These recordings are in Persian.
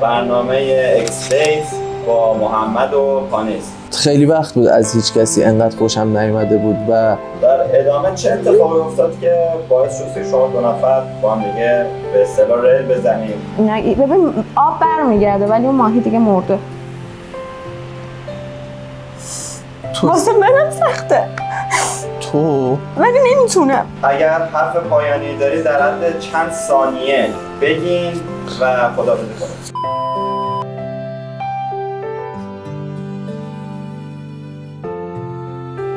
برنامه اکسپیس با محمد و پانیذ. خیلی وقت بود از هیچ کسی انقدر خوشم نیومده بود و در ادامه چه اتفاقی افتاد که باعث شد که شما دو نفر با هم دیگه به اصطلاح رل بزنین؟ نه ببین آب برمیگرده ولی اون ماهی دیگه مرده. تو واسه منم سخته. تو؟ ولی نمی‌تونم. اگر حرف پایانی داری در حد چند ثانیه؟ بگین و خداحافظی کنید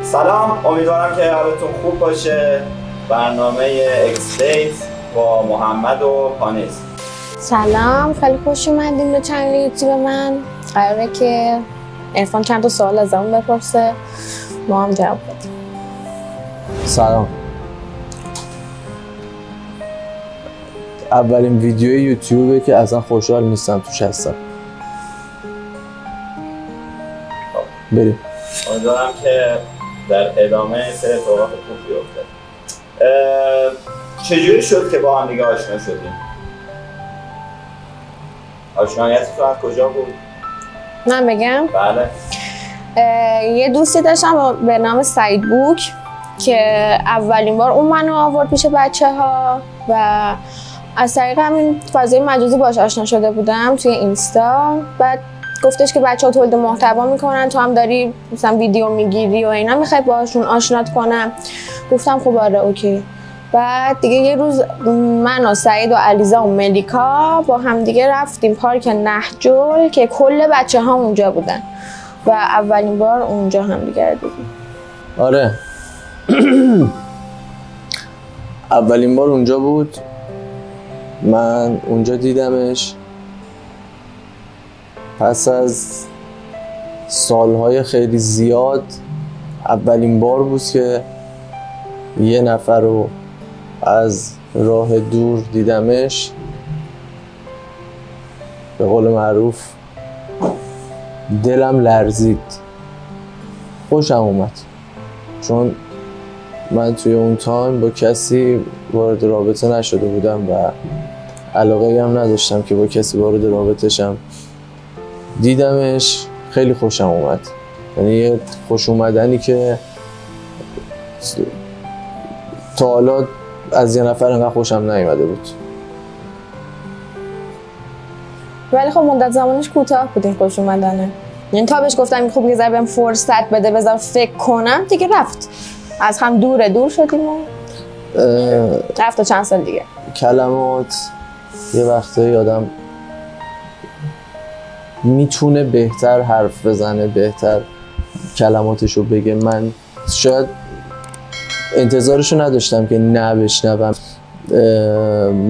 سلام امیدوارم که حالتون خوب باشه. برنامه اکسپیس با محمد و پانیذ. سلام خیلی خوش اومدین به channel یوتیوب من. قراره که عرفان چند تا سوال ازمون بپرسه. ما هم جواب بدیم. سلام. اولین ویدیو یوتیوبه که اصلا خوشحال نیستم توش هستم. بریم. امیدوارم که در ادامه سه اتفاقات خوب بیفته اه، چجوری شد که با هم دیگه آشنا شدیم؟ آشنایتتون از کجا بود؟ من بگم. بله. یه دوستی داشتم به نام سعید بوک که اولین بار اون منو آورد پیش بچه ها و از طریق همین فضای مجازی باش آشنا شده بودم توی اینستا. بعد گفتش که بچه ها تولید محتوا می‌کنن تو هم داری مثلا ویدیو می‌گیری و اینا می‌خوای باشون آشنات کنم. گفتم خب آره اوکی. بعد دیگه یه روز من و سعید و علیزا و ملیکا با هم دیگه رفتیم پارک نهجل که کل بچه ها اونجا بودن و اولین بار اونجا هم دیگه دیدیم. آره. اولین بار اونجا بود. من اونجا دیدمش. پس از سالهای خیلی زیاد اولین بار بود که یه نفر رو از راه دور دیدمش. به قول معروف دلم لرزید. خوشم اومد. چون من توی اون تایم با کسی وارد رابطه نشده بودم و علاقه هم نداشتم که با کسی وارد رابطه شم. دیدمش خیلی خوشم اومد. یعنی یه خوش اومدنی که تا حالا از یه نفر انقدر خوشم نیومده بود. ولی خب مدت زمانش کوتاه بود این خوش اومدنه. یعنی تا بهش گفتم خوب یه ذره بهم فرصت بده بذار فکر کنم دیگه رفت. از هم دوره دور شدیم و رفت تا چند سال دیگه. کلمات یه وقتایی آدم می‌تونه بهتر حرف بزنه بهتر کلماتشو بگه. من شاید انتظارشو نداشتم که نه بشنوم.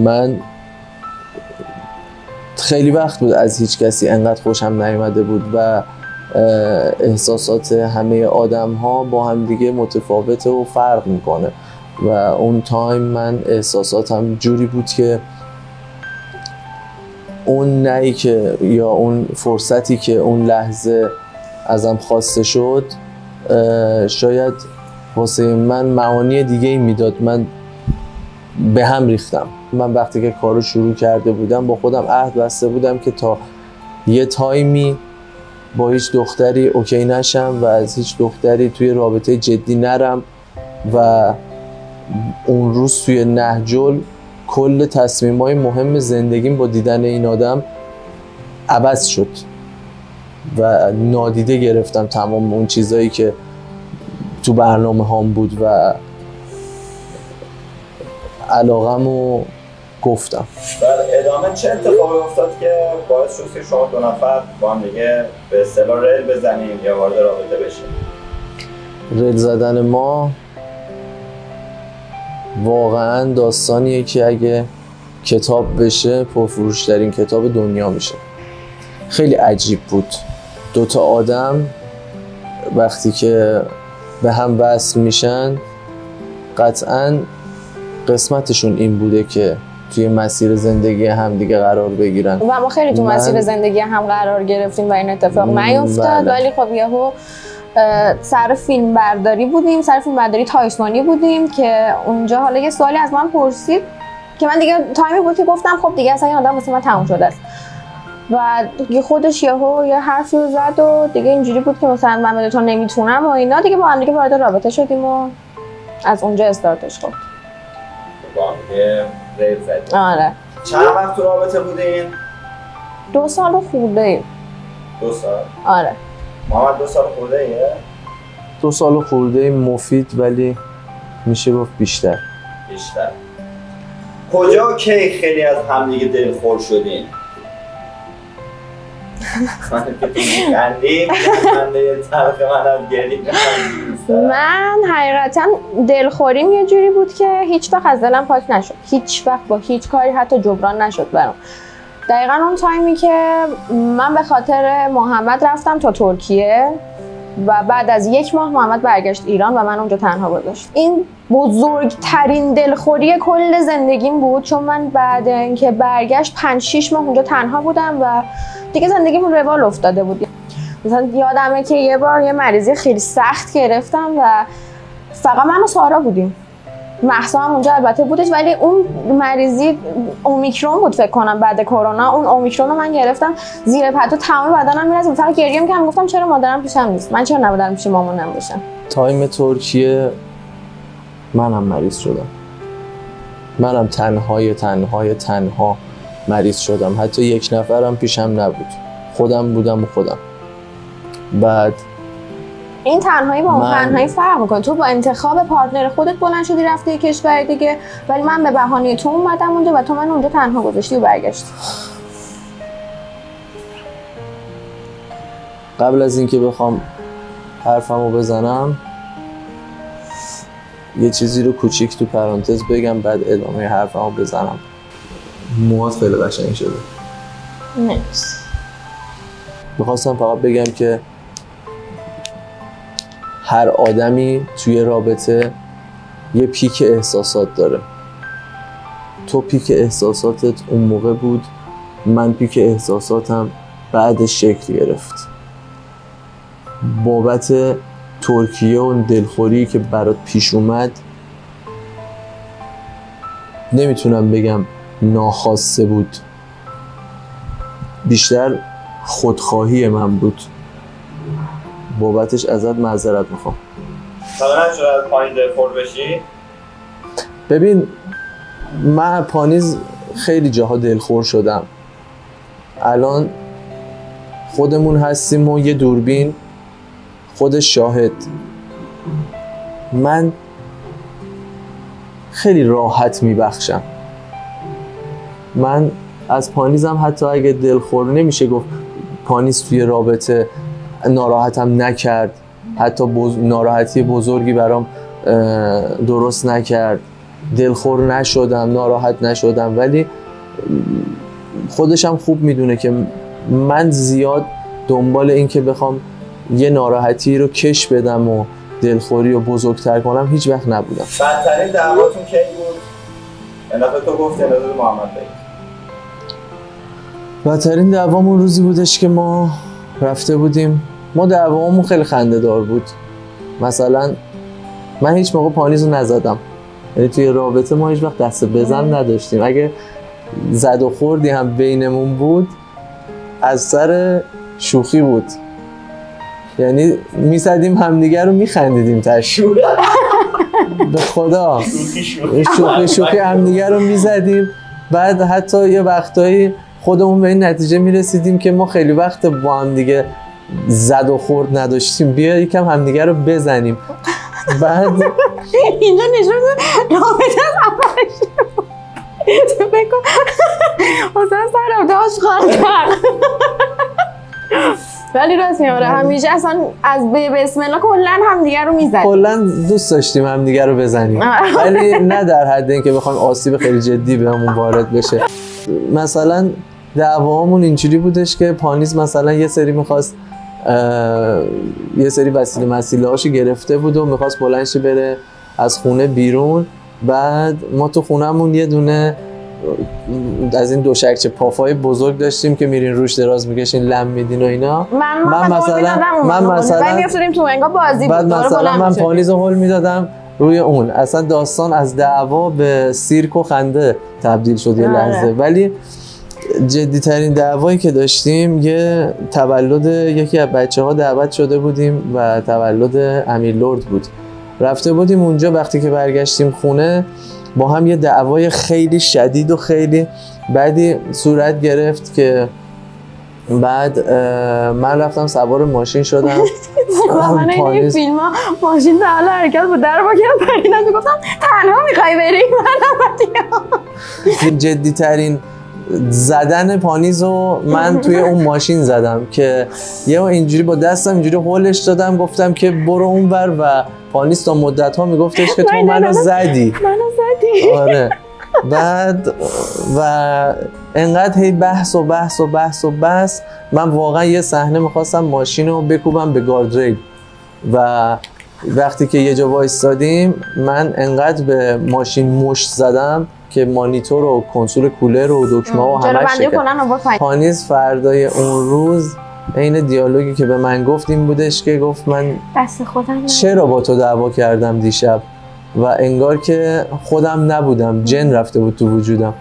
من خیلی وقت بود از هیچ کسی انقدر خوشم نیومده بود و احساسات همه آدم ها با هم دیگه متفاوته و فرق می‌کنه. و اون تایم من احساساتم جوری بود که اون نهی که یا اون فرصتی که اون لحظه ازم خواسته شد شاید واسه من معانی دیگه ای می‌داد. من به هم ریختم. من وقتی که کارو شروع کرده بودم با خودم عهد بسته بودم که تا یه تایمی با هیچ دختری اوکی نشم و از هیچ دختری توی رابطه جدی نرم و اون روز توی نهجل کل تصمیم های مهم زندگیم با دیدن این آدم عوض شد و نادیده گرفتم تمام اون چیزایی که تو برنامه هام بود و علاقم رو گفتم. در ادامه چه اتفاقی افتاد که باعث شد که شما دو نفر با هم دیگه به اصطلاح ریل بزنیم یا وارد رابطه بشیم؟ رل زدن ما واقعا داستانیه که اگه کتاب بشه پرفروشترین کتاب دنیا میشه. خیلی عجیب بود. دوتا آدم وقتی که به هم وصل میشن قطعا قسمتشون این بوده که توی مسیر زندگی هم دیگه قرار بگیرن. و ما خیلی تو من- مسیر زندگی هم قرار گرفتیم و این اتفاق م، نیفتاد. بله. ولی خب یهو سر فیلم برداری بودیم سر فیلم برداری تایسونی بودیم که اونجا حالا یه سوالی از من پرسید که من دیگه تایمی بود که گفتم خب دیگه اصلا این آدم واسه من تموم شده است. و دیگه خودش یهو یه حرفی رو زد و دیگه اینجوری بود که مثلا من به تو نمی‌تونم و اینا. دیگه با هم دیگه وارد رابطه شدیم و از اونجا استارتش خورد. با هم آره. چند وقت تو رابطه بودین؟ دو سال و خورده ایم. دو سال. آره. محمد دو سال خورده ایه؟ دو سال خورده مفید ولی میشه گفت بیشتر. بیشتر. کجا کی خیلی از همدیگه دلخور شدین؟ من حقیقتا دلخوریم یه جوری بود که هیچ وقت از دلم پاک نشد. هیچ وقت با هیچ کاری حتی جبران نشد برام. دقیقا اون تایمی که من به خاطر محمد رفتم تا ترکیه و بعد از یک ماه محمد برگشت ایران و من اونجا تنها گذاشت. این بزرگترین دلخوری کل زندگیم بود چون من بعد اینکه برگشت پنج شیش ماه اونجا تنها بودم و دیگه زندگیمون روال افتاده بود. مثلا یادمه که یه بار یه مریضی خیلی سخت گرفتم و فقط من و سارا بودیم. محسا هم اونجا البته بودش ولی اون مریضی اومیکرون بود فکر کنم بعد کرونا. اون اومیکرون رو من گرفتم زیر پتو تمام بدنم می‌لرزید فقط گریه می‌کردم گفتم چرا مادرم پیشم نیست؟ من چرا نبودم پیش مامانم باشم؟ time ترکیه منم مریض شدم. منم تنهای تنهای تنها مریض شدم. حتی یک نفرم پیشم نبود. خودم بودم و خودم. بعد این تنهایی با اون من- تنهایی فرق می‌کنه. تو با انتخاب partner خودت بلند شدی رفتی کشور دیگه. ولی من به بهانه تو اومدم اونجا و تو من اونجا تنها گذاشتی و برگشتی. قبل از اینکه بخوام حرفمو بزنم یه چیزی رو کوچیک تو پرانتز بگم بعد ادامه حرفمو بزنم. موهات خیلی قشنگ شده. مرسی. می‌خواستم فقط بگم که هر آدمی توی رابطه یه پیک احساسات داره. تو پیک احساساتت اون موقع بود من پیک احساساتم بعدش شکل گرفت. بابت ترکیه و دلخوری که برات پیش اومد نمی‌تونم بگم ناخواسته بود. بیشتر خودخواهی من بود. بابتش ازت معذرت می‌خوام. نشد از پایین دلخور بشی؟ ببین من پانیز خیلی جاها دلخور شدم. الان خودمون هستیم و یه دوربین خود شاهد. من خیلی راحت میبخشم. من از پانیزم حتی اگه دلخور نمیشه گفت پانیز توی رابطه ناراحتم نکرد. حتی بز... ناراحتی بزرگی برام درست نکرد. دلخور نشدم ناراحت نشدم. ولی خودشم خوب می‌دونه که من زیاد دنبال این که بخوام یه ناراحتی رو کش بدم و دلخوری رو بزرگتر کنم هیچ وقت نبودم. بدترین دعواتون کی بود؟ این دفعه تو گفتی اندازه محمد بدترین دعوامون روزی بودش که ما رفته بودیم ما دعوامون خیلی خنده دار بود. مثلا من هیچ موقع پانیز رو نزدم. یعنی توی رابطه ما هیچ وقت دست بزن نداشتیم. اگه زد و خوردی هم بینمون بود از سر شوخی بود. یعنی می‌زدیم همدیگه رو میخندیدیم تش به خدا. شوخی شوخی. شوخی شوخی همدیگه رو می‌زدیم. بعد حتی یه وقتایی خودمون به این نتیجه می‌رسیدیم که ما خیلی وقت با هم دیگه زد و خورد نداشتیم. بیا یکم همدیگه رو بزنیم. بعد اینجا نشون رابطه از بگو. حسن سر رابطه آشغال کرد. ولی راست میاره همیشه اصلا از به بسم الله کلا همدیگه رو می‌زد کلا دوست داشتیم همدیگه رو بزنیم. ولی نه در حد اینکه بخوایم آسیب خیلی جدی بهمون وارد بشه. مثلا دعوامون اینجوری بودش که پانیز مثلا یه سری می‌خواست یه سری وسیله مسیله هاشو گرفته بود و می‌خواست بلنش بره از خونه بیرون. بعد ما تو خونهمون یه دونه از این دو شکچه پافای بزرگ داشتیم که میرین روش دراز می‌کشین لم میدین و اینا. من من من مثلا- من مثلا- تو انگار بازی بعد بود مثلا من. پانیز رو هل می‌دادم روی اون. اصلا داستان از دعوا به سیرک و خنده تبدیل شد یه آره. لحظه. ولی جدی ترین دعوایی که داشتیم یه تولد یکی از بچه ها دعوت شده بودیم و تولد امیر لرد بود. رفته بودیم اونجا وقتی که برگشتیم خونه با هم یه دعوای خیلی شدید و خیلی بعدی صورت گرفت که بعد من رفتم سوار ماشین شدم. من این. فیلم ها ماشین در حال حرکت بود. در با که پریدن تو گفتم تنها می‌خوای بری؟ من جدی ترین زدن پانیز رو من توی اون ماشین زدم که یه اینجوری با دستم اینجوری هولش دادم گفتم که برو اونور و پانیز تا مدت ها میگفتش که تو منو. زدی. منو زدی. آره. بعد و انقدر هی بحث و بحث و بحث و بحث من واقعا یه صحنه می‌خواستم ماشین رو بکوبم به گاردریل. و وقتی که یه جا وایستادیم من انقدر به ماشین مشت زدم که مانیتور و کنسول کولر و دکمه و همه پایین پانیز فردای اون روز عین دیالوگی که به من گفت این بودش که گفت من دست خودم چرا با تو دعوا کردم دیشب؟ و انگار که خودم نبودم جن رفته بود تو وجودم.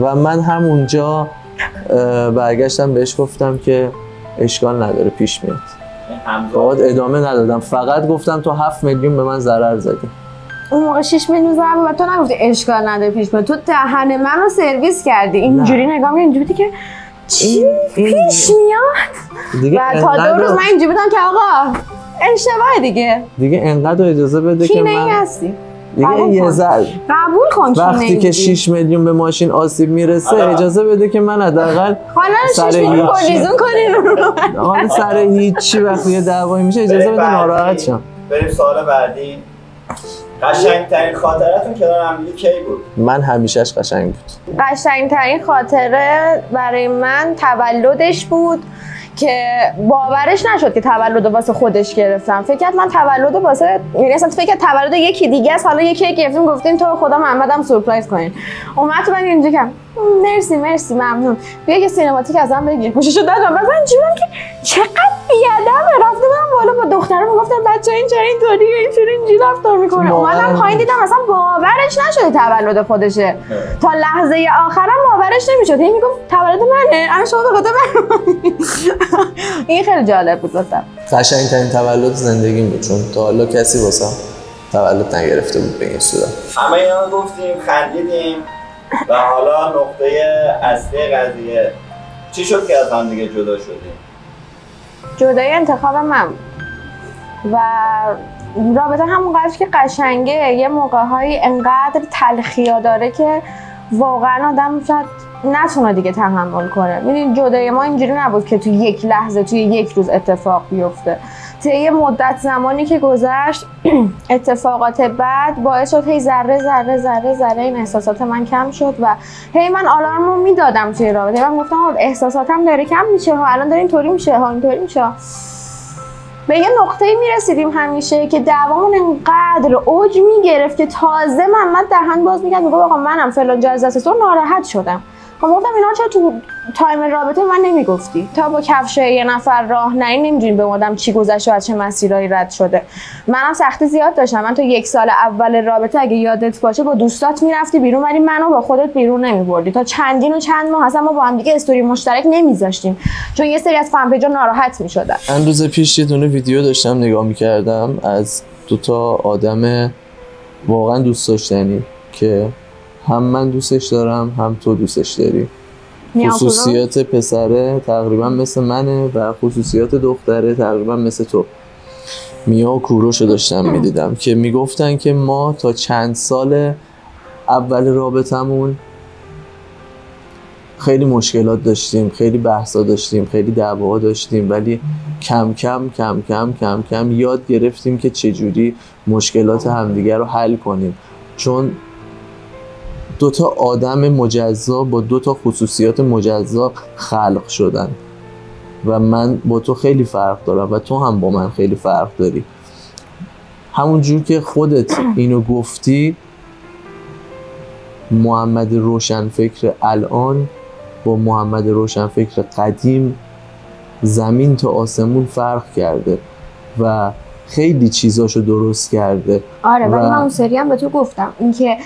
و من همونجا برگشتم بهش گفتم که اشکال نداره پیش میاد. این باید ادامه ندادم. فقط گفتم تو هفت میلیون به من ضرر زدی. اون موقع 6 میلیون ضربه و تو نگفتی اشکال نداره پیش تو دهن منو سرویس کردی. اینجوری نگاه می اینجوری بودی که چی؟ این- این- پیش میاد؟ دیگه و تا دو روز من اینجوری بودم که آقا اشتباه دیگه. دیگه انقدر اجازه بده که من هستی. دیگه قبول یه قبول کن وقتی که بودی. 6 میلیون به ماشین آسیب می‌رسه آره. اجازه بده که من حداقل حالا سر 6 میلیون. کلیزون کنین رو حال سر هیچی وقتی یه دعوایی میشه اجازه بده. ناراحت شم. بریم سوال بعدی. قشنگترین خاطرتون کنار هم دیگه کی بود؟ من همیشهش قشنگ بود. قشنگترین خاطره برای من تولدش بود که باورش نشد که تولد واسه خودش گرفتم. فکر کرد من تولد واسه یعنی اصلا فکر کرد تولد یکی دیگه است. حالا یکی گرفتیم گفتیم تو رو خدا محمدم سورپرایز کنین اومد تو من اینجا کم. مرسی مرسی ممنون. بیا که سینماتیک ازم بگیر گوششو دادم. بعد من جورم که چقدر بیادمه رفته بودم بالا با دخترم می‌گفتم بچه این چرا اینطوری این چرا اینجوری رفتار می‌کنه. اومدم پایین دیدم اصلا باورش نشده تولد خودشه. تا لحظه آخرم باورش نمی‌شد. هی می‌گفت تولد منه. الان شما به خاطر من این خیلی جالب بود واسم قشنگ ترین تولد زندگیم بود چون تا حالا کسی واسم تولد نگرفته بود به این صورت. همه اینا گفتیم خندیدیم. و حالا نقطه اصلی قضیه چی شد که از هم دیگه جدا شدیم؟ جدای انتخاب من. و رابطه همونقدر که قشنگه یه موقع انقدر تلخیا داره که واقعا آدم شاید نتونه دیگه تحمل کنه. می‌دونی جدای ما اینجوری نبود که تو یک لحظه توی یک روز اتفاق بیفته. طی مدت زمانی که گذشت اتفاقات بعد باعث شد هی ذره ذره ذره ذره این احساسات من کم شد و هی من آلارم رو می‌دادم توی رابطه من گفتم احساساتم داره کم میشه ها الان داره اینطوری میشه ها اینطوری میشه. به یه نقطه می‌رسیدیم همیشه که دعوامون انقدر اوج می‌گرفت که تازه محمد دهن باز می‌کرد می‌گفت آقا منم فلان جا از دست تو ناراحت شدم. خب گفتم اینا چرا تو تایم رابطه من نمی‌گفتی؟ تا با کفش یه نفر راه نری نمی‌دونی به آدم چی گذشته و از چه مسیرایی رد شده. منم سختی زیاد داشتم. من تو یک سال اول رابطه اگه یادت باشه با دوستات می‌رفتی بیرون ولی منو با خودت بیرون نمیبردی. تا چندین و چند ماه اصلا ما با هم دیگه استوری مشترک نمیذاشتیم. چون یه سری از فن پیجا ناراحت می‌شدن. من روز پیش یه دونه ویدیو داشتم نگاه می‌کردم. از دوتا آدم واقعا دوست داشتنی که هم من دوستش دارم هم تو دوستش داری. خصوصیات پسره تقریبا مثل منه و خصوصیات دختره تقریبا مثل تو. میا و کوروش رو داشتم می‌دیدم که می‌گفتن که ما تا چند سال اول رابطمون خیلی مشکلات داشتیم خیلی بحثا داشتیم خیلی دعواها داشتیم ولی کم کم کم کم کم کم یاد گرفتیم که چجوری مشکلات همدیگر رو حل کنیم. چون دو تا آدم مجزا با دو تا خصوصیات مجزا خلق شدن. و من با تو خیلی فرق دارم و تو هم با من خیلی فرق داری. همون جور که خودت اینو گفتی محمد روشنفکر الان با محمد روشنفکر قدیم زمین تا آسمون فرق کرده و خیلی چیزاشو درست کرده. آره ولی و- من اون سری هم به تو گفتم. اینکه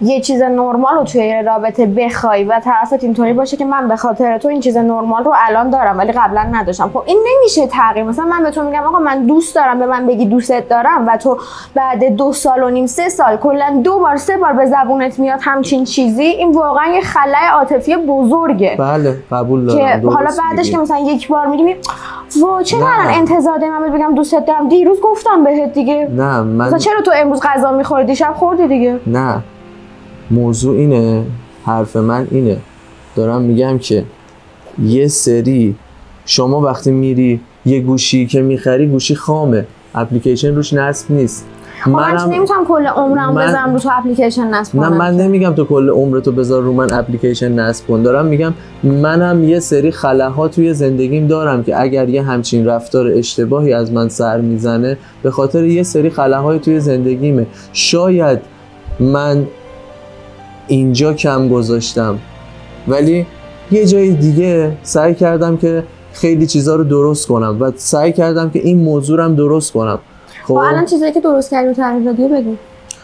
یه چیز نرمال رو توی رابطه بخوای و طرفت اینطوری باشه که من به خاطر تو این چیز نرمال رو الان دارم ولی قبلا نداشتم. خب این نمیشه تغییر. مثلا من به تو میگم آقا من دوست دارم به من بگی دوستت دارم و تو بعد دو سال و نیم سه سال کلا دو بار سه بار به زبونت میاد همچین چیزی این واقعا یه خلای عاطفی بزرگه. بله قبول که دارم حالا درست بعدش. که مثلا یک بار میگی وا چرا. الان انتظار من بگم دوستت دارم؟ دیروز گفتم بهت دیگه. نه من چرا تو امروز غذا می‌خوری دیشب خوردی دیگه. نه. موضوع اینه حرف من اینه. دارم میگم که یه سری شما وقتی میری یه گوشی که می‌خری گوشی خامه. اپلیکیشن روش نصب نیست. خب من نمی‌تونم کل عمرم من- بذارم رو تو اپلیکیشن نصب نه کنم من نمیگم تو کل عمرتو بذار رو من اپلیکیشن نصب کن. دارم میگم منم یه سری خلاها توی زندگیم دارم که اگر یه همچین رفتار اشتباهی از من سر می‌زنه به خاطر یه سری خلاهای توی زندگیمه. شاید من اینجا کم گذاشتم. ولی یه جای دیگه سعی کردم که خیلی چیزا رو درست کنم و سعی کردم که این موضوع رو هم درست کنم. خب؟ الان چیزایی که درست کردی تغییر دادی رو بگو.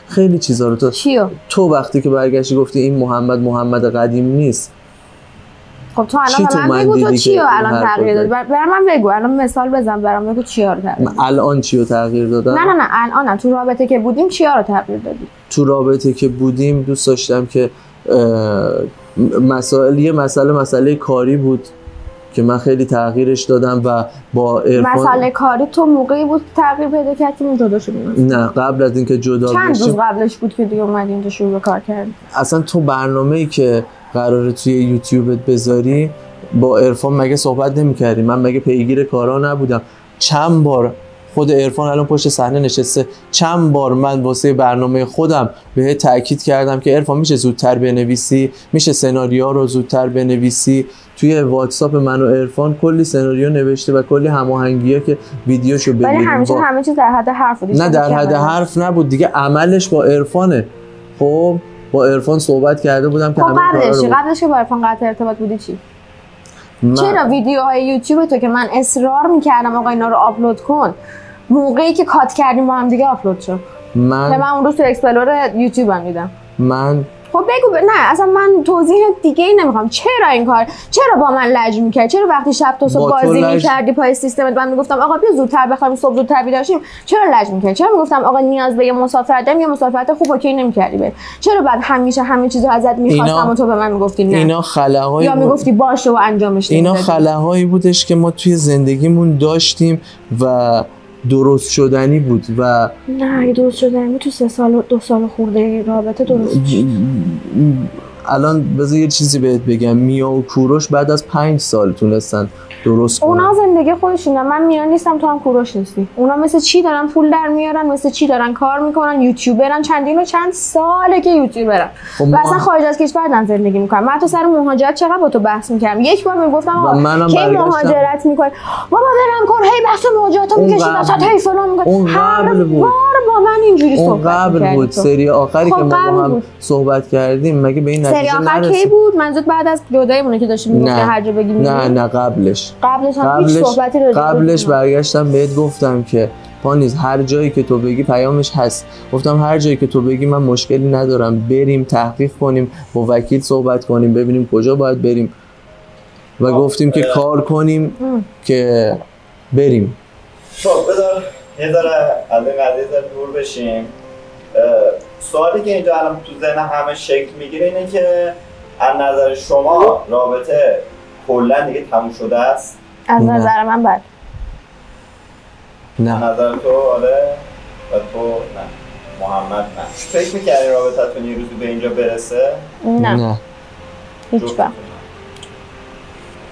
خیلی چیزا رو تو چیو؟ تو وقتی که برگشتی گفتی این محمد محمد قدیم نیست. خب تو چی الان تو من بگو تو که الان تغییر دادی؟ بر بر من بگو الان مثال بزن برام بگو چیا رو تغییر دادی؟ الان چی رو تغییر دادم؟ نه نه نه الان تو رابطه که بودیم چیا رو تغییر دادی؟ تو رابطه که بودیم دوست داشتم که مسائل یه مسئله مسئله کاری بود که من خیلی تغییرش دادم و با عرفان مسئله کاری تو موقعی بود تغییر پیدا کرد که جدا شدیم نه قبل از اینکه جدا چند روز بشیم قبلش بود که دیگه اومدی اینجا شروع به کار کردی؟ اصلا تو برنامه ای که قراره توی یوتیوبت بذاری با عرفان مگه صحبت نمی‌کردی؟ من مگه پیگیر کارا نبودم؟ چند بار خود عرفان الان پشت صحنه نشسته. چند بار من واسه برنامه خودم به تاکید کردم که عرفان میشه زودتر بنویسی میشه سناریو رو زودتر بنویسی. توی واتساپ من و عرفان کلی سناریو نوشته و کلی هماهنگیه که ویدیوشو ولی بگیریم. همیشه با- همه چیز در حد حرف بود. نه در حد حرف نبود. دیگه عملش با عرفانه. خب؟ با عرفان صحبت کرده بودم که خب قبلش چی؟ قبلش که با عرفان قطع ارتباط بودی چی؟ من- چرا ویدیوهای یوتیوب تو که من اصرار می‌کردم آقا اینا رو آپلود کن موقعی که cut کردیم با هم دیگه آپلود شد؟ من من اون روز تو explore یوتیوب هم دیدم. من خب بگو ب... نه اصلا من توضیح دیگه ای نمی‌خوام. چرا این کار؟ چرا با من لج می‌کرد؟ چرا وقتی شب تا صبح با تو بازی لج- می‌کردی پای سیستمت؟ من می‌گفتم آقا بیا زودتر بخوابیم صبح زودتر بیدار شیم چرا لج می‌کردی چرا می‌گفتم آقا نیاز به یه مسافرت دارم یه مسافرت خوب اوکی نمی‌کردی بره چرا بعد همیشه همه چیزو ازت می‌خواستم اینا- و تو به من می‌گفتی نه؟ اینا خلاهایی یا می‌گفتی باشه و انجامش اینا. خلاهایی بودش که ما توی زندگیمون داشتیم و درست شدنی بود و نه اگه درست شده یعنی تو سه سال و دو سال خورده رابطه درست شد. الان بذار یه چیزی بهت بگم. میا و کوروش بعد از پنج سال تونستن درست کنن. اونا زندگی خودشونه من میان نیستم تو هم کوروش نیستی. اونا مثل چی دارن پول در میارن مثل چی دارن کار می‌کنن یوتیوبرن. چندین و چند ساله که یوتیوبرن. خب و ما- اصلا خارج از کشور دارن زندگی می‌کنن. من تو سر مهاجرت چقدر با تو بحث می‌کردم؟ یک بار می‌گفتم کی. مهاجرت می‌کنی بابا برم کن. هی بحث مهاجرت اون می‌کشی قبل- وسط هی فلان می‌کنی. هر. بار با من اینجوری صحبت قبل بود. سری آخری خب که ما با هم. صحبت کردیم مگه به این سری آخر کی بود منظور بعد از جدایمونه که داشتیم می‌گفتی نه. هر جا بگی می‌ری؟ نه نه قبلش قبلش هم هیچ قبلش صحبتی راجع به قبلش. برگشتم بهت گفتم که پانیز هر جایی که تو بگی پیامش هست گفتم هر جایی که تو بگی من مشکلی ندارم بریم تحقیق کنیم با وکیل صحبت کنیم ببینیم کجا باید بریم و آه. گفتیم که کار کنیم ام. که بریم خب بذار یه ذره از این قضیه دور بشیم سوالی که اینجا الان تو ذهن همه شکل می‌گیره اینه که از نظر شما رابطه کلا دیگه تموم شده است؟ از نه. نظر من بد از نه نظر تو آره. و تو نه. محمد نه. فکر می‌کردی رابطتون یه روزی به اینجا برسه؟ نه, نه. هیچ وقت.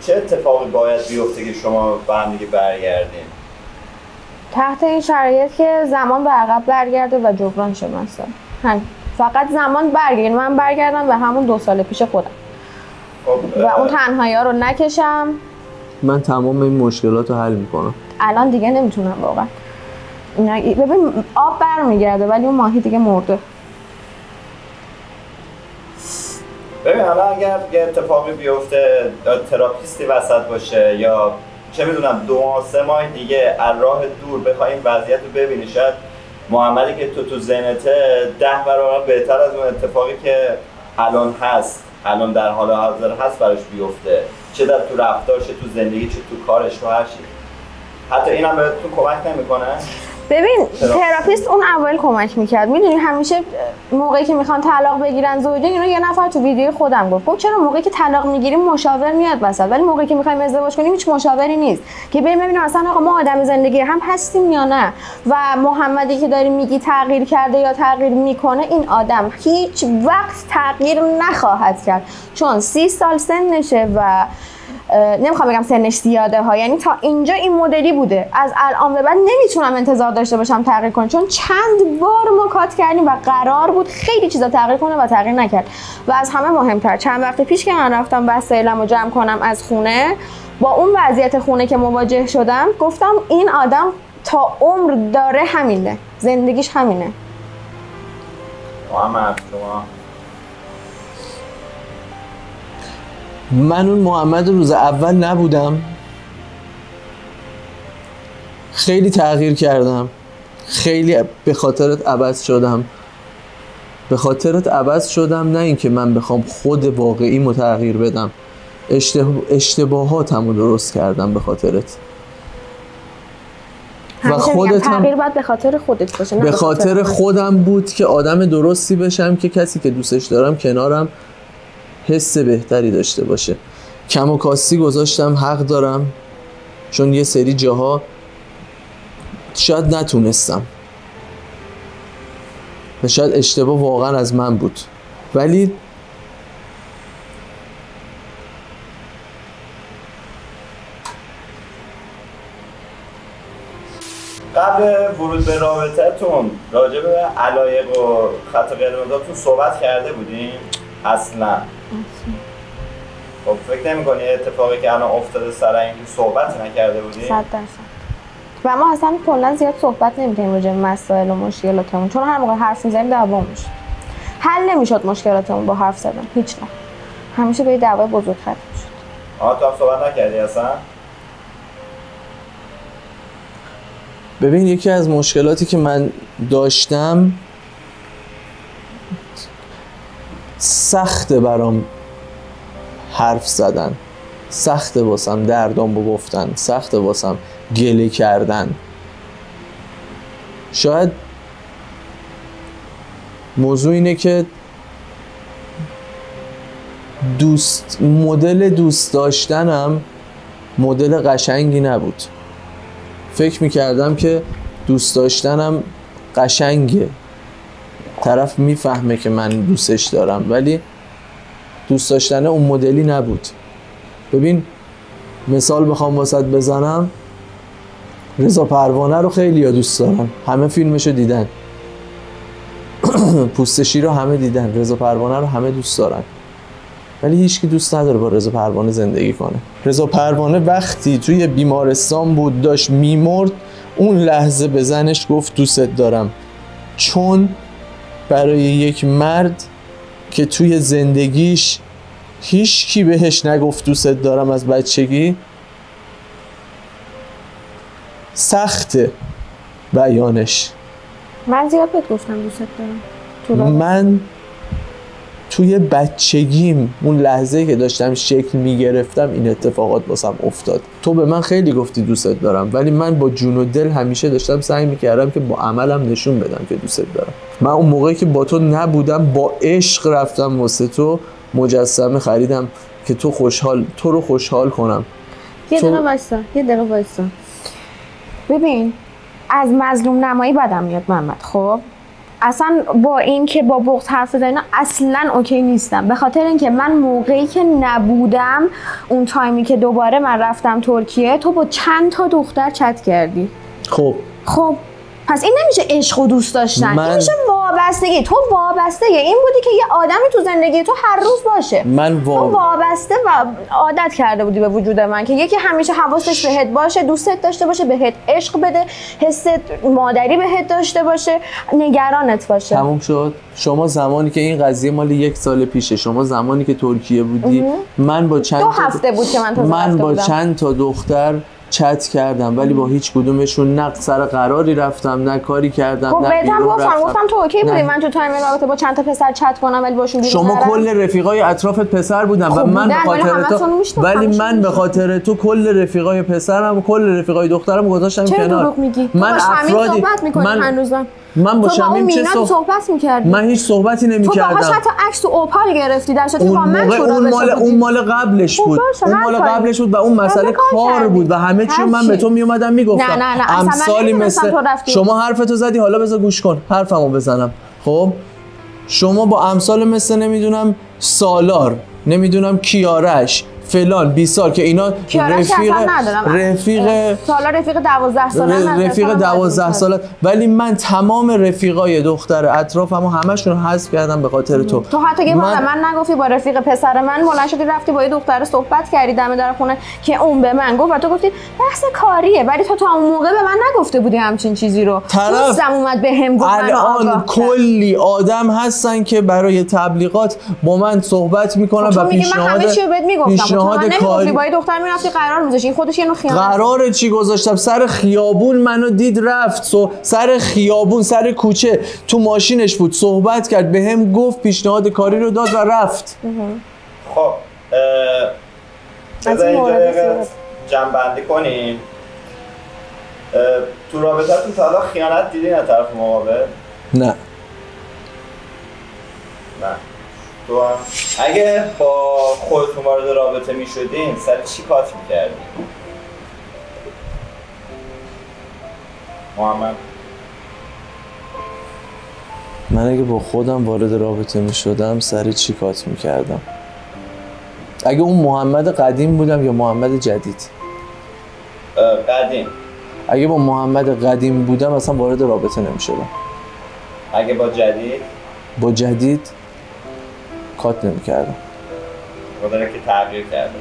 چه اتفاقی باید بیفته که شما به هم دیگه برگردین؟ تحت این شرایط که زمان به عقب برگرده و جبران شه همین. فقط زمان برگرده یعنی من برگردم به همون دو سال پیش خودم. خب و اون تنهایی ها رو نکشم. من تمام این مشکلات رو حل می‌کنم. الان دیگه نمی‌تونم واقعا. ببین آب برمیگرده ولی اون ماهی دیگه مرده. ببین حالا اگر یه اتفاقی بیفته تراپیستی وسط باشه یا چه می‌دونم دو ماه سه ماه دیگه از راه دور بخوای این وضعیت رو ببینی شاید محمدی که تو تو ذهنته ده برابر بهتر از اون اتفاقی که الان هست. الان در حال حاضر هست براش بیفته. چه در تو رفتارش چه تو زندگی چه تو کارش تو هر چی. حتی اینم بهتون کمک نمی‌کنه. ببین؟ therapist اون اول کمک می‌کرد. می‌دونی همیشه موقعی که می‌خوان طلاق بگیرن زوجین اینو یه نفر تو ویدیو خودم گفت. گفت چرا موقعی که طلاق می‌گیریم مشاور میاد وسط؟ ولی موقعی که می‌خوایم ازدواج کنیم هیچ مشاوری نیست. که بریم ببینیم اصلا آقا ما آدم زندگی هم هستیم یا نه؟ و محمدی که داری میگی تغییر کرده یا تغییر می‌کنه این آدم هیچ وقت تغییر نخواهد کرد. چون سی سال سنشه و اه، نمی‌خوام بگم سنش زیاده ها. یعنی تا اینجا این مدلی بوده. از الان به بعد نمی‌تونم انتظار داشته باشم تغییر کنه چون چند بار ما کات کردیم و قرار بود خیلی چیزا تغییر کنه و تغییر نکرد. و از همه مهمتر چند وقت پیش که من رفتم وسایلم رو جمع کنم از خونه با اون وضعیت خونه که مواجه شدم گفتم این آدم تا عمر داره همینه. زندگیش همینه. محمد شما؟ من اون محمد روز اول نبودم. خیلی تغییر کردم. خیلی به خاطرت عوض شدم. به خاطرت عوض شدم نه اینکه من بخوام خود واقعی تغییر بدم. اشتباه اشتباهاتم رو درست کردم به خاطرت. و خودت هم- تغییر باید به خاطر خودت باشه به خاطر خودم بود که آدم درستی بشم که کسی که دوستش دارم کنارم حس بهتری داشته باشه. کم و کاستی گذاشتم حق دارم. چون یه سری جاها شاید نتونستم. و شاید اشتباه واقعا از من بود. ولی قبل ورود به رابطهتون راجع به علایق و خط قرمزاتون صحبت کرده بودیم؟ اصلا. خب فکر نمی کنی اتفاقی که الان افتاده سر اینکه صحبت نکرده بودیم صد درصد. و ما اصلا کلا زیاد صحبت نمی‌کنیم راجع به مسائل و مشکلاتمون چون هر موقع حرف می‌زنیم دعوا میشه. حل نمی‌شد مشکلاتمون با حرف زدن هیچ وقت همیشه به یه دعوای بزرگ ختم می‌شد. آها تو هم صحبت نکردی اصلا؟ ببین یکی از مشکلاتی که من داشتم سخته برام حرف زدن. سخته واسم دردام رو گفتن. سخته واسم گله کردن. شاید موضوع اینه که دوست مدل دوست داشتنم مدل قشنگی نبود. فکر می‌کردم که دوست داشتنم قشنگه. طرف می‌فهمه که من دوستش دارم ولی دوست داشتن اون مدلی نبود. ببین مثال بخوام واسط بزنم. رضا پروانه رو خیلی ها دوست دارن. همه فیلمشو دیدن. پوستشی رو همه دیدن. رضا پروانه رو همه دوست دارن. ولی هیچکی دوست نداره با رضا پروانه زندگی کنه. رضا پروانه وقتی توی بیمارستان بود داشت میمرد اون لحظه به زنش گفت دوستت دارم. چون برای یک مرد که توی زندگیش هیچ کی بهش نگفت دوستت دارم از بچگی سخته بیانش من زیاد بهت گفتم دوست دارم. من توی بچگیم اون لحظه که داشتم شکل می‌گرفتم این اتفاقات باسم افتاد. تو به من خیلی گفتی دوستت دارم ولی من با جون و دل همیشه داشتم سعی می‌کردم که با عملم نشون بدم که دوستت دارم. من اون موقعی که با تو نبودم با عشق رفتم واسه تو مجسمه خریدم که تو خوشحال تو رو خوشحال کنم. یه تو- دقیقه وایسا یه دقیقه وایسا. ببین از مظلوم نمایی بدم میاد محمد خب؟ اصلا با این که با بغض حرف اینا اصلا اوکی نیستم به خاطر اینکه من موقعی که نبودم اون تایمی که دوباره من رفتم ترکیه تو با چند تا دختر چت کردی؟ خب. خب پس این نمیشه عشق و دوست داشتن. من- این میشه وابستگی. تو وابسته این بودی که یه آدمی تو زندگی تو هر روز باشه. من تو واقعا وابسته و عادت کرده بودی به وجود من که یکی همیشه حواسش بهت باشه دوستت داشته باشه بهت عشق بده حست مادری بهت داشته باشه نگرانت باشه. تموم شد. شما زمانی که این قضیه مال یک سال پیشه شما زمانی که ترکیه بودی من با چند دو هفته بود که من تازه من با بودم. چند تا دختر چت کردم ولی با هیچ کدومشون نه سر قراری رفتم نه کاری کردم خب نه بیرون گفتم. گفتم تو اوکی بودی. من تو تایم رابطه با چند تا پسر چت کنم ولی باشون بیرون شما. کل رفیقای اطرافت پسر بودن و خب من به خاطر تو ولی من به. خاطر تو کل رفیقای پسرم و کل رفیقای دخترم گذاشتم چرا کنار دروغ میگی من افرادی من هنوزم من با شمیم چه صحبت صحبت می‌کردی من هیچ صحبتی تو باهاش نمی‌کردم حتی عکس تو اوپال گرفتی در صورتی با اون من اون مال بودی. اون مال قبلش خب بود اون مال. قبلش بود و اون مسئله کار. بود و همه چی من به. تو میومدم می‌گفتم نه، نه، نه، امثالی مثل. شما حرفتو زدی حالا بذار گوش کن حرفمو بزنم خب شما با امثال مثل نمی‌دونم سالار نمی‌دونم کیارش فلان بیسار که اینا رفیق. رفیق سالا رفیق 12 ساله رفیق دوازده ساله ولی من تمام رفیقای دختر اطرافم و همشون رو حذف کردم به خاطر تو تو حتی که من- من... نگفتی با رفیق پسر من بلند شدی رفتی با یه دختر صحبت کردی دم در خونه که اون به من گفت و تو گفتی بحث کاریه ولی تو تا اون موقع به من نگفته بودی همچین چیزی رو طرف دوستم اومد به هم گفت الان. کلی آدم هستن که برای تبلیغات با من صحبت می‌کنن تو و میگی من همه پیشنهاد چی بهت می‌گفتم پیشنهاد کاری با یه دختر می‌رفتی قرار این خودش یه نوع خیانت. قرار چی گذاشتم؟ سر خیابون منو دید رفت. سو سر خیابون سر کوچه. تو ماشینش بود. صحبت کرد. به هم گفت پیشنهاد کاری رو داد و رفت. خب بذار این اینجا مورد دقیقه زیاد. جمع بندی کنیم تو رابطتون تا حالا خیانت دیدین از طرف مقابل؟ نه. نه. تو هم اگه با خودتون وارد رابطه می شدین سر چی کات می کردین؟ محمد. من اگه با خودم وارد رابطه می شدم سر چی کات می کردم اگه اون محمد قدیم بودم یا محمد جدید؟ قدیم. اگه با محمد قدیم بودم اصلا وارد رابطه نمی شدم اگه با جدید؟ با جدید؟ کات نمی کردم خدا که تغییر کرده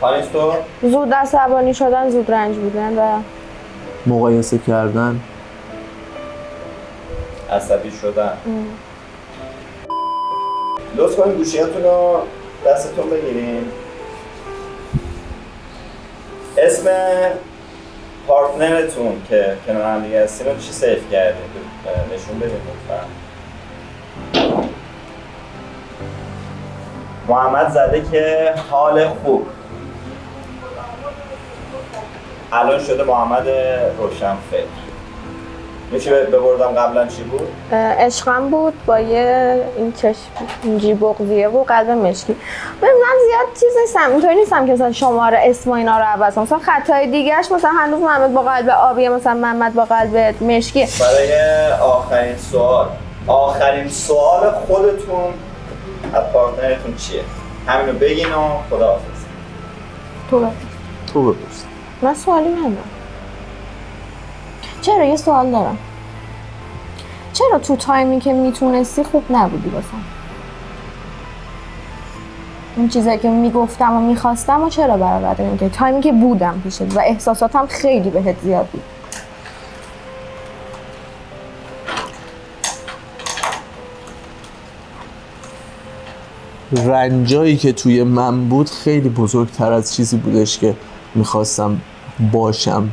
پانیس تو زود عصبانی شدن زود رنج بودن و مقایسه کردن. عصبی شدن. لطف کنید گوشیاتون رو دستتون بگیرین اسم پارتنرتون که کنار هم دیگه هستین رو چی سیف کردین نشون بدین لطفا. محمد زده که حال خوب. الان شده محمد روشنفکر. میشه ببردم قبلا چی بود؟ عشقم بود با یه این چشم اینجی بغضیه و قلب مشکی. من زیاد چیز نیستم اینطوری نیستم که مثلا شماره اسم اینا رو عوض کنم. مثلا خطای دیگهش مثلا هنوز محمد با قلب آبیه مثلا محمد با قلب مشکی. برای آخرین سوال. آخرین سوال خودتون از پارتنرتون چیه؟ همینو بگین و خداحافظ. تو بپرس. تو بپرس. من سوالی ندارم. چرا؟ یه سوال دارم. چرا تو تایمی که می‌تونستی خوب نبودی باسم اون چیزایی که می‌گفتم و می‌خواستم و چرا برآورده نمی‌کردی تایمی که بودم پیشت و احساساتم خیلی بهت زیاد بود. رنجایی که توی من بود خیلی بزرگتر از چیزی بودش که می‌خواستم باشم.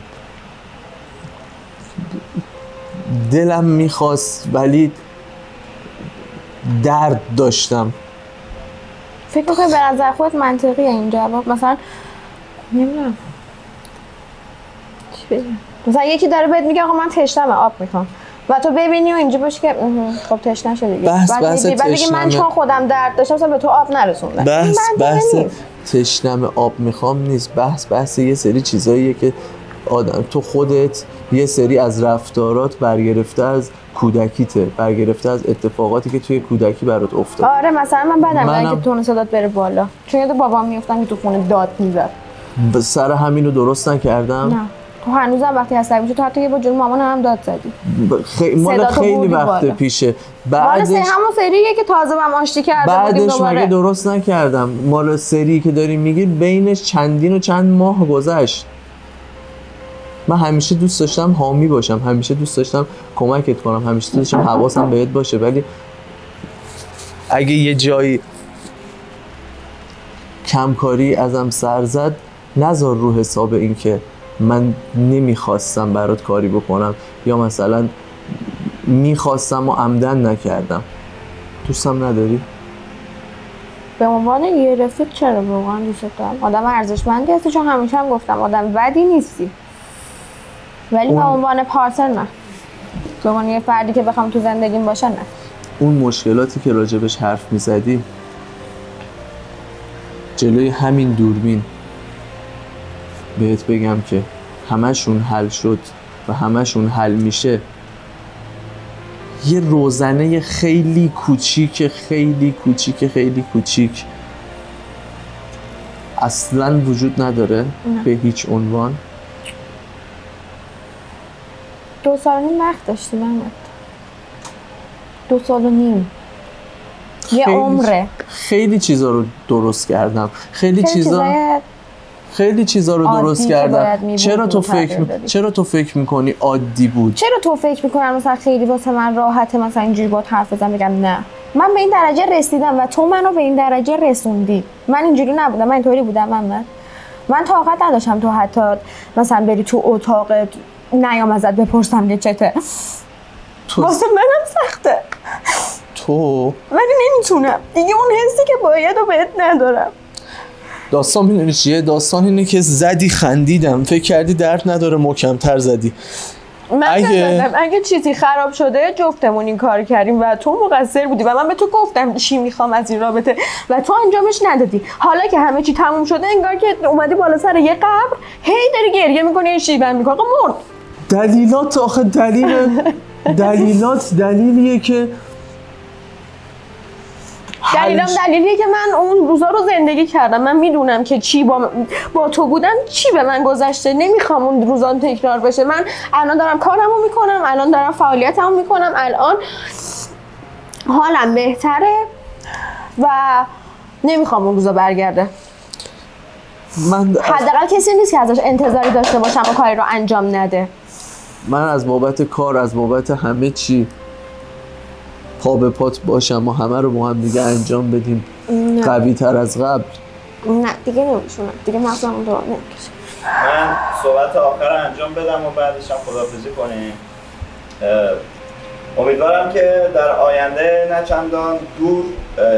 دلم می‌خواست ولی درد داشتم. فکر می‌کنی به نظر خودت منطقیه این جواب مثلا نمی‌دونم. چی بگم؟ مثلا یکی داره بهت میگه آقا من تشنمه آب می‌خوام. و تو ببینی و اینجا باشی که خب تشنه دیگه. بحث- بحث بگی من. چون خودم درد داشتم مثلا به تو آب نرسوندم بحث بحث. تشنم آب می‌خوام نیست. بحث بحث یه سری چیزاییه که آدم تو خودت یه سری از رفتارات برگرفته از کودکیته برگرفته از اتفاقاتی که توی کودکی برات افتاد آره مثلا من بدم منم- که تون صدات بره بالا. چون یاد بابام میفتم که تو خونه داد می‌زد. سر همین رو درست نکردم؟ نه. تو هنوزم وقتی عصبی میشی تو حتی یه با جلو مامان هم داد زدی. خی... مال خیلی وقت. پیشه. مال سه بعدش همون سریه که تازه هم آشتی کرده بودیم بعدش مگه درست نکردم؟ مال سری که داری میگی بینش چندین و چند ماه گذشت. من همیشه دوست داشتم حامی باشم همیشه دوست داشتم کمکت کنم همیشه دوست داشتم حواسم بهت باشه ولی اگه یه جایی کمکاری ازم سر زد نذار رو حساب این که من نمی‌خواستم برات کاری بکنم یا مثلا می‌خواستم و عمدن نکردم. دوستم نداری؟ به عنوان یه رفیق چرا واقعا دوست دارم؟ آدم ارزشمندی هستی چون همیشه هم گفتم آدم بدی نیستی. ولی به اون- عنوان پارتنر نه. به عنوان یه فردی که بخوام تو زندگیم باشه نه. اون مشکلاتی که راجبش حرف می‌زدی جلوی همین دوربین بهت بگم که همشون حل شد و همشون حل میشه. یه روزنه خیلی کوچیک خیلی کوچیک خیلی کوچیک. اصلا وجود نداره به هیچ عنوان. دو سال نیم وقت داشتی محمد. دو سال و نیم. یه عمره. خیلی چیزا رو درست کردم. خیلی خیلی چیزا خیلی چیزا رو درست می‌بود چرا تو فکر دادی. چرا تو فکر می‌کنی عادی بود؟ چرا تو فکر می‌کنم مثلا خیلی واسه من راحته مثلا اینجوری با حرف بزنم بگم نه؟ من به این درجه رسیدم و تو منو به این درجه رسوندی. من اینجوری نبودم من اینطوری بودم من من طاقت نداشتم تو حتی مثلا بری تو اتاقت نیام ازت بپرسم که چته. تو, واسه منم سخته. تو؟ ولی نمی‌تونم. دیگه اون حسی که باید و بهت ندارم. داستان می‌دونی چیه؟ داستان اینه که زدی خندیدم. فکر کردی درد نداره محکمتر زدی. من اگه- اگه... چیزی خراب شده جفتمون این کار کردیم و تو مقصر بودی. و من به تو گفتم چی می‌خوام از این رابطه. و تو انجامش ندادی. حالا که همه چی تموم شده انگار که اومدی بالا سر یه قبر هی داری گریه می‌کنی این شیون می‌کنی. آقا مرد. دلیلات آخه دلیل دلیلات دلیلیه که دلیلم دلیلیه که من اون روزا رو زندگی کردم. من می‌دونم که چی با, با تو بودم چی به من گذشته. نمی‌خوام اون روزا تکرار بشه. من الان دارم کارمو می‌کنم الان دارم فعالیتمو می‌کنم. الان حالم بهتره و نمی‌خوام اون روزا برگرده. من حداقل کسی نیست که ازش انتظاری داشته باشم و کاری رو انجام نده. من از بابت کار از بابت همه چی پا به پات باشم و همه رو با هم دیگه انجام بدیم. نه. قوی تر از قبل. نه دیگه نمیشونم. دیگه مغزم اون رو نمی‌کشه من صحبت آخر رو انجام بدم و بعدش هم خدافزی کنیم. امیدوارم که در آینده نه چندان دور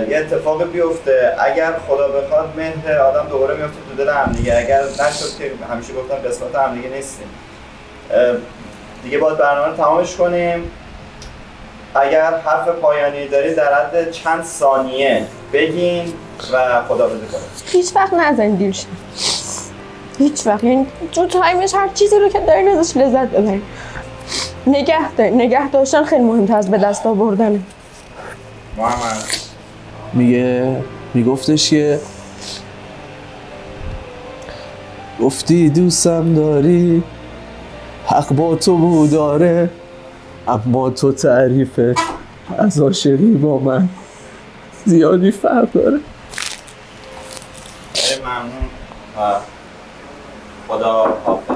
یه اتفاق بیفته. اگر خدا بخواد مهر آدم دوباره میفته تو دل همدیگه اگر نشد که همیشه گفتم قسمت همدیگه نیستیم. اه، دیگه باید برنامه رو تمامش کنیم. اگر حرف پایانی داری در حد چند ثانیه بگین و خدافزی کنیم. هیچ وقت نزن دیر شد. هیچ وقت. یعنی تو تایمش هر چیزی رو که داری ازش لذت ببری نگه دار نگه داشتن خیلی مهمتر از به دست آوردنه محمد. میگه میگفتش که گفتی دوستم داری حق با تو بود داره. اما تو تعریف از عاشقی با من زیادی فرق داره. ممنون. خدا حافظ.